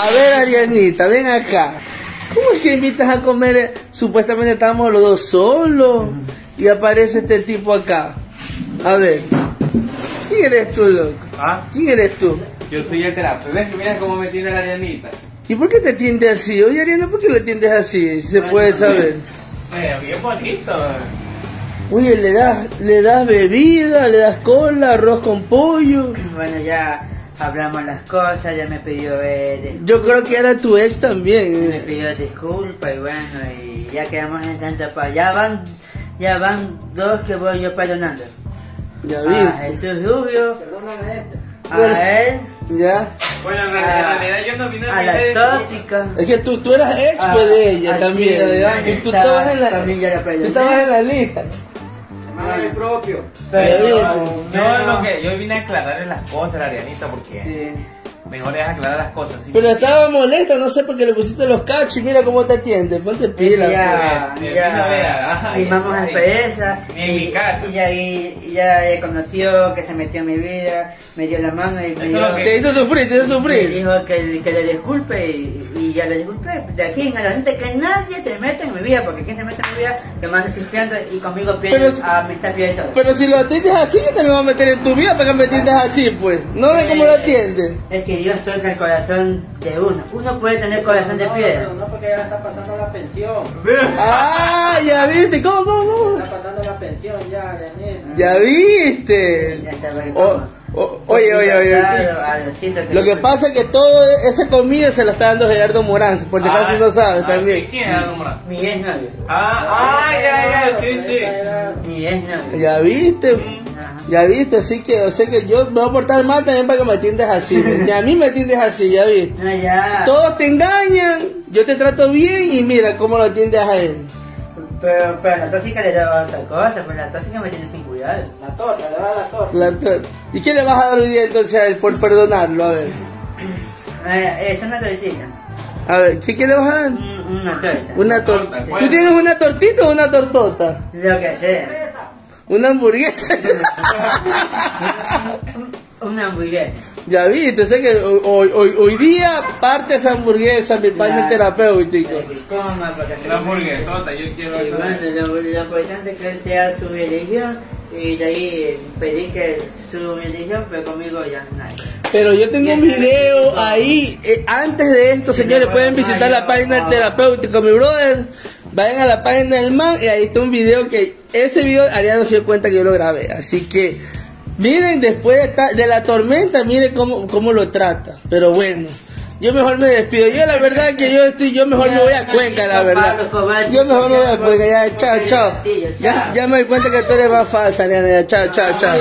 A ver, Arianita, ven acá. ¿Cómo es que invitas a comer? Supuestamente estamos los dos solos y aparece este tipo acá. A ver. ¿Quién eres tú, loco? ¿Ah? ¿Quién eres tú? Yo soy el terapeuta. ¿Ves que mira cómo me tiene la Arianita? ¿Y por qué te tiendes así? Oye, Ariana, ¿por qué le tiendes así? Si se puede saber. Eh, bien bonito. Oye, le das, le das bebida, le das cola, arroz con pollo. Bueno, ya hablamos las cosas, ya me pidió ver, Yo creo que era tu ex me también. pidió disculpas y bueno, y ya quedamos en Santa Paz. Ya van, ya van dos que voy yo perdonando. Ya A vi. Jesús Rubio, Bueno. a él, Ya. Bueno, en Ah, realidad, en realidad yo no vine a la tóxica. Es que tú, tú eras ex a- pues, de ella también. Y tú estaba- estabas en la, también ya la tú perdoné. estabas en la lista. Hermano propio. Pero Pero, Yo no. lo que yo vine a aclararle las cosas a la Arianita porque Sí. Mejor es aclarar las cosas. ¿sí? Pero estaba molesta, no sé por qué le pusiste los cachos y mira cómo te atiende. Ponte pila. pues. ya, pues, ya, a firmamos sí. empresa Ni en mi casa. y ya, y, ya conoció que se metió en mi vida, me dio la mano y me es dijo, que- Te hizo sufrir, te hizo me sufrir. dijo que, que le disculpe y, y ya le disculpé. De aquí en adelante que nadie se meta en mi vida, porque quien se mete en mi vida te manda sintiendo y conmigo pierde si- amistad, pierde todo. Pero si lo atiendes así, yo también me voy a meter en tu vida para que me atiendas así, pues. No de cómo lo atiendes. Es que Dios toca el corazón de uno. Uno puede tener corazón de piedra. No, porque ya está pasando la pensión. Ah, ya viste, ¿cómo, cómo, cómo? Está pasando la pensión ya, Daniel. Ya viste. Ya está, porque O- oye, oye, oye. Cientos Lo que pasa es que toda esa comida se la está dando Gerardo Morán, por si acaso Ah, no sabes ah, también. ¿Quién es Aldo Morán? Mi ex novio. Ah, ah, ya, ya, sí, sí. Mi ex novio. Ya viste, Ajá. Ya viste, así que, o sea que yo me voy a portar mal también para que me atiendas así. Ni a mí me atiendes así, ya viste. Ya. Todos te engañan, yo te trato bien y mira cómo lo atiendes a él. Pero, pero a la tóxica le da otra cosa, pero la tóxica me tiene sin cuidado. La torta, le va a dar la torta. La to- ¿Y qué le vas a dar hoy día entonces a él por perdonarlo? A ver, Eh, es una tortita. a ver, ¿qué, qué le vas a dar? Un- Una torta. Una torta, torta. ¿Tú tienes una tortita o una tortota? Lo que sea. Una hamburguesa. Una hamburguesa. ya viste, sé que hoy, hoy, hoy día parte esa hamburguesa, mi padre Claro. terapéutico. Coma, La hamburguesota, yo quiero Y bueno, lo, lo importante es que él sea su religión y de ahí pedí que su religión, pero conmigo ya no. Pero yo tengo un video ahí, eh, antes de esto, señores, pueden visitar la página del terapéutico, mi brother. Vayan a la página del man y ahí está un video que ese video Ariano se dio cuenta que yo lo grabé. Así que miren después de, la tormenta, miren cómo, cómo lo trata. Pero bueno, yo mejor me despido. Yo la verdad que yo estoy, yo mejor me voy a Cuenca, la verdad. Yo mejor me voy a Cuenca, ya, chao, chao. Ya, ya me doy cuenta que tú eres más falsa, Ariana, ya, chao, chao, chao.